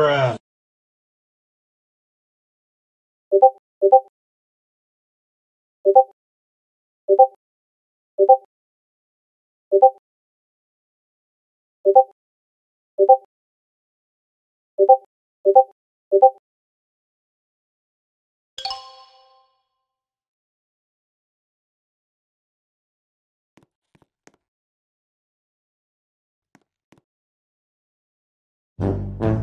Bruh. Mm-hmm.